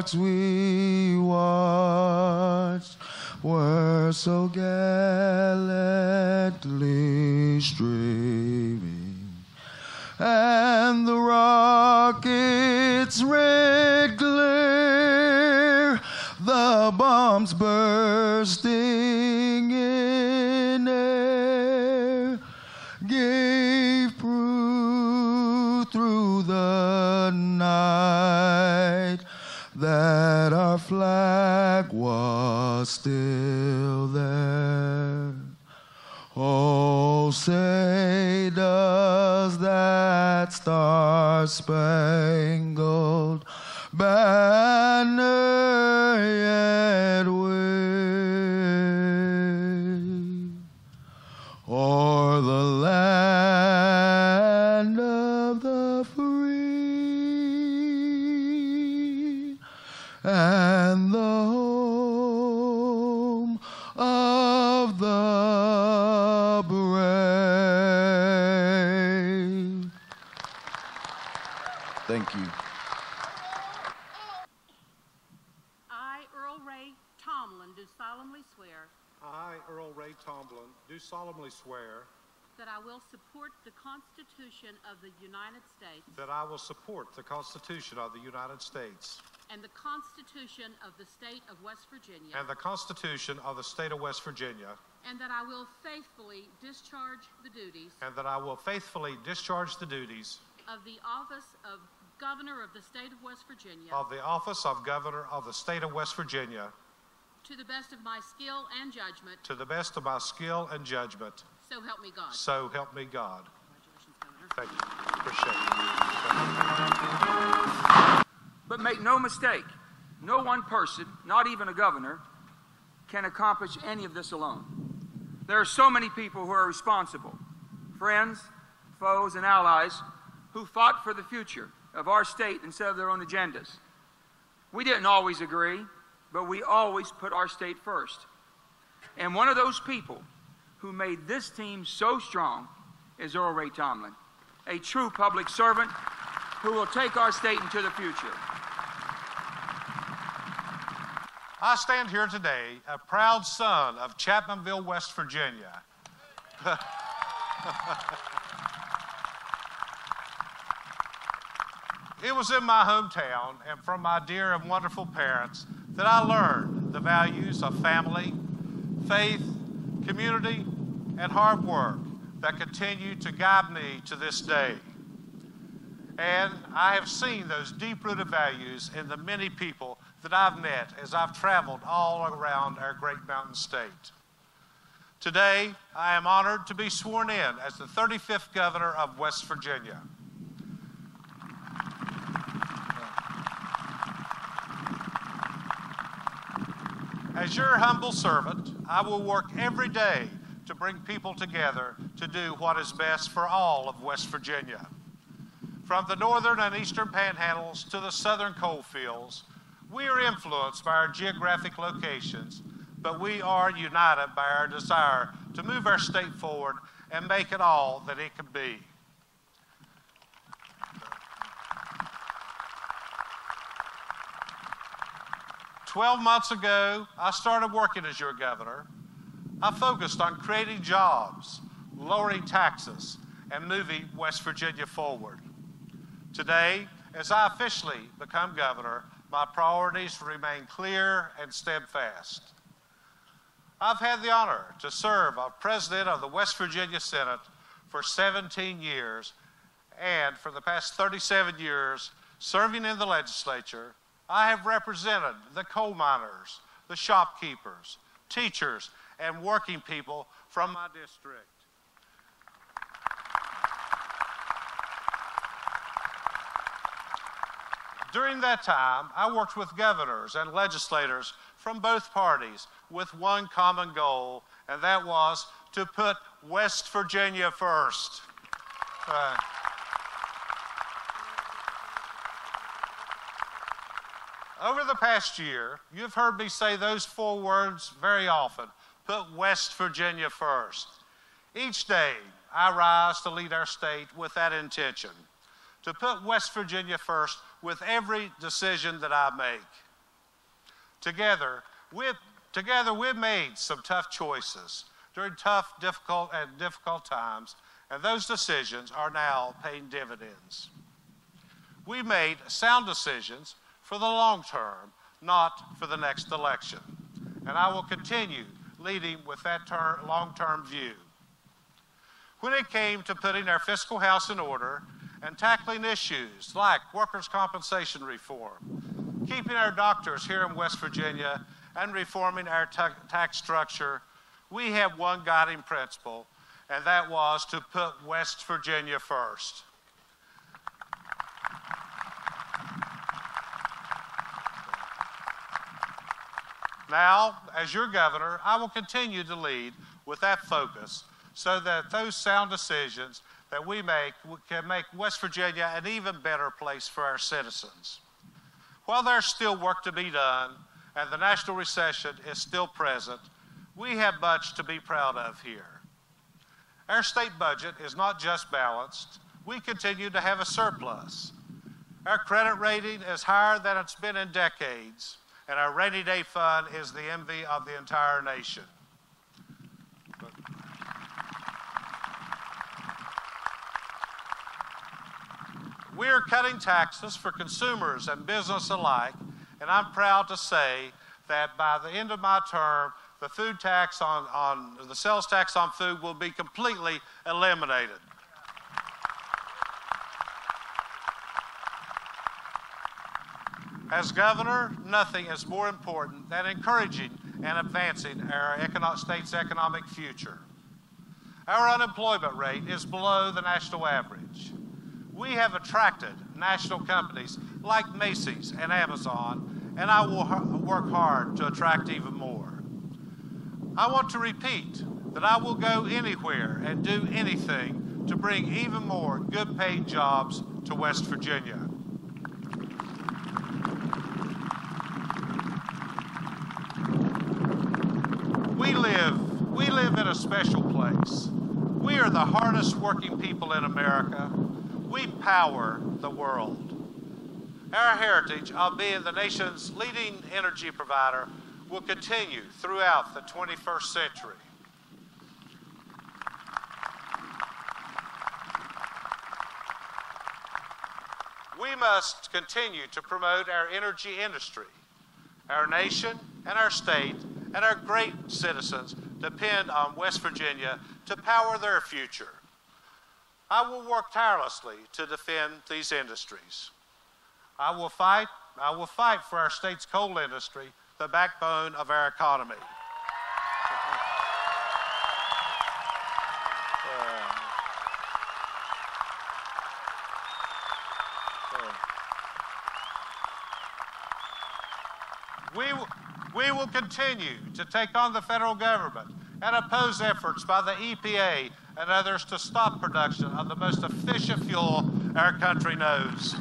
ramparts we watched were so Say does that star spangled solemnly swear I, Earl Ray Tomblin, do solemnly swear that I will support the Constitution of the United States that I will support the Constitution of the United States and the Constitution of the State of West Virginia, and the Constitution of the State of West Virginia, and that I will faithfully discharge the duties and that I will faithfully discharge the duties of the office of Governor of the State of West Virginia of the office of Governor of the State of West Virginia to the best of my skill and judgment. to the best of my skill and judgment. So help me God. So help me God. Congratulations, Governor. Thank you. Appreciate it. But make no mistake, no one person, not even a governor, can accomplish any of this alone. There are so many people who are responsible friends, foes, and allies who fought for the future of our state instead of their own agendas. We didn't always agree, but we always put our state first. And one of those people who made this team so strong is Earl Ray Tomblin, a true public servant who will take our state into the future. I stand here today, a proud son of Chapmanville, West Virginia. it was in my hometown and from my dear and wonderful parents that I learned the values of family, faith, community, and hard work that continue to guide me to this day. And I have seen those deep rooted values in the many people that I've met as I've traveled all around our great mountain state. Today, I am honored to be sworn in as the 35th governor of West Virginia. As your humble servant, I will work every day to bring people together to do what is best for all of West Virginia. From the northern and eastern panhandles to the southern coal fields, we are influenced by our geographic locations, but we are united by our desire to move our state forward and make it all that it can be. Twelve months ago, I started working as your governor. I focused on creating jobs, lowering taxes, and moving West Virginia forward. Today, as I officially become governor, my priorities remain clear and steadfast. I've had the honor to serve as president of the West Virginia Senate for 17 years, and for the past 37 years, serving in the legislature, I have represented the coal miners, the shopkeepers, teachers, and working people from my district. During that time, I worked with governors and legislators from both parties with one common goal, and that was to put West Virginia first. Uh, over the past year, you've heard me say those four words very often put West Virginia first. Each day, I rise to lead our state with that intention to put West Virginia first with every decision that I make. Together, we've, together we've made some tough choices during tough, difficult, and difficult times, and those decisions are now paying dividends. We made sound decisions for the long term, not for the next election. And I will continue leading with that ter- long term view. When it came to putting our fiscal house in order and tackling issues like workers' compensation reform, keeping our doctors here in West Virginia, and reforming our ta- tax structure, we have one guiding principle, and that was to put West Virginia first. Now, as your governor, I will continue to lead with that focus so that those sound decisions that we make can make West Virginia an even better place for our citizens. While there's still work to be done and the national recession is still present, we have much to be proud of here. Our state budget is not just balanced, we continue to have a surplus. Our credit rating is higher than it's been in decades, and our rainy day fund is the envy of the entire nation. We are cutting taxes for consumers and business alike, and I'm proud to say that by the end of my term, the food tax on, on the sales tax on food will be completely eliminated. As governor, nothing is more important than encouraging and advancing our economic, state's economic future. Our unemployment rate is below the national average. We have attracted national companies like Macy's and Amazon, and I will work hard to attract even more. I want to repeat that I will go anywhere and do anything to bring even more good paid jobs to West Virginia. We live, we live in a special place. We are the hardest working people in America. We power the world. Our heritage of being the nation's leading energy provider will continue throughout the 21st century. We must continue to promote our energy industry. Our nation and our state and our great citizens depend on West Virginia to power their future. I will work tirelessly to defend these industries. I will fight, I will fight for our state's coal industry, the backbone of our economy. We, we will continue to take on the federal government and oppose efforts by the EPA and others to stop production of the most efficient fuel our country knows.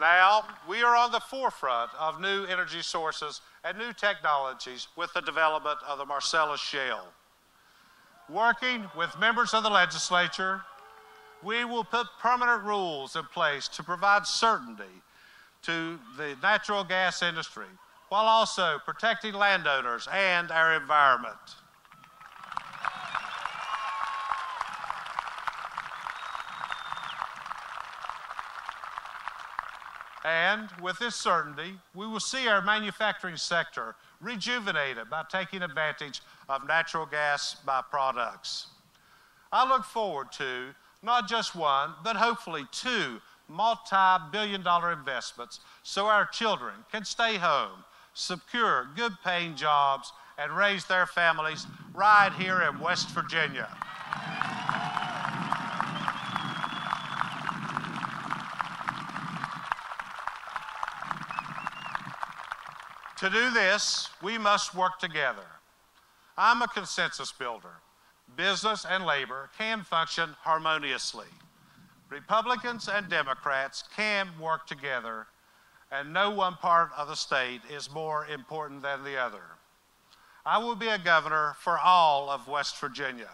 Now, we are on the forefront of new energy sources and new technologies with the development of the Marcellus Shale. Working with members of the legislature, we will put permanent rules in place to provide certainty to the natural gas industry while also protecting landowners and our environment. And with this certainty, we will see our manufacturing sector rejuvenated by taking advantage of natural gas byproducts. I look forward to not just one, but hopefully two multi billion dollar investments so our children can stay home, secure good paying jobs, and raise their families right here in West Virginia. To do this, we must work together. I'm a consensus builder. Business and labor can function harmoniously. Republicans and Democrats can work together, and no one part of the state is more important than the other. I will be a governor for all of West Virginia.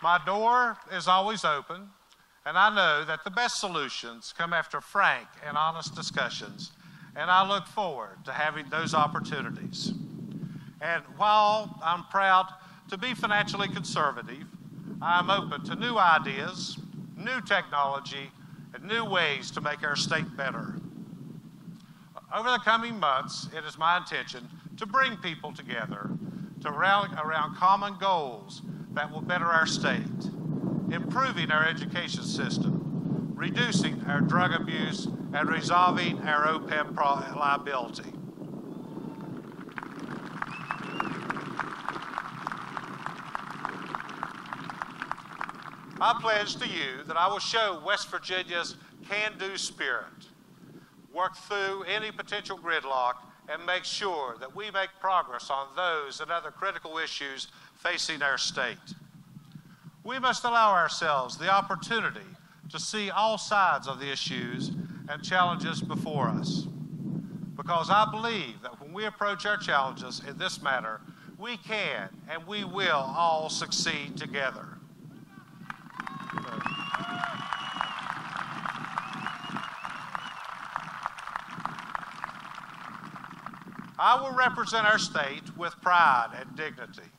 My door is always open, and I know that the best solutions come after frank and honest discussions, and I look forward to having those opportunities. And while I'm proud to be financially conservative, I'm open to new ideas, new technology, and new ways to make our state better. Over the coming months, it is my intention to bring people together to rally around common goals that will better our state, improving our education system, reducing our drug abuse, and resolving our OPEB liability. I pledge to you that I will show West Virginia's can do spirit, work through any potential gridlock, and make sure that we make progress on those and other critical issues facing our state. We must allow ourselves the opportunity to see all sides of the issues and challenges before us. Because I believe that when we approach our challenges in this matter, we can and we will all succeed together. I will represent our state with pride and dignity.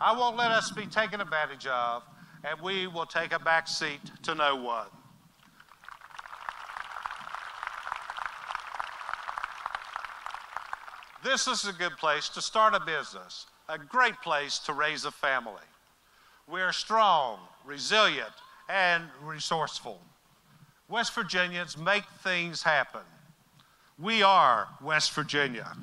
I won't let us be taken advantage of, and we will take a back seat to no one. This is a good place to start a business, a great place to raise a family. We are strong, resilient, and resourceful. West Virginians make things happen. We are West Virginia.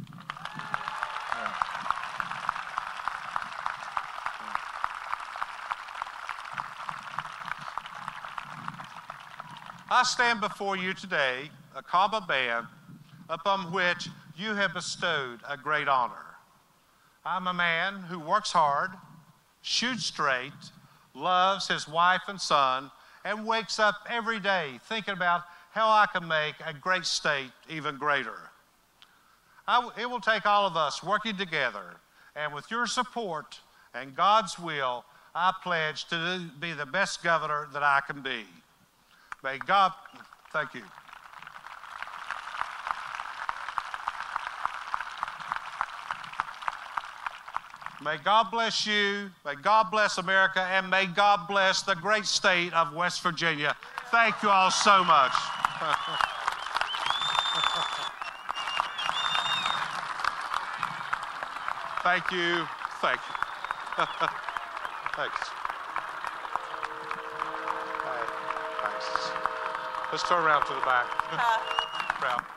I stand before you today, a common man, upon which you have bestowed a great honor. I'm a man who works hard, shoots straight, loves his wife and son, and wakes up every day thinking about how I can make a great state even greater. it will take all of us working together, and with your support and God's will, I pledge to be the best governor that I can be. May God, thank you. May God bless you. May God bless America. And may God bless the great state of West Virginia. Thank you all so much. Thank you. Thank you. Thanks. Let's turn around to the back. Uh. Round.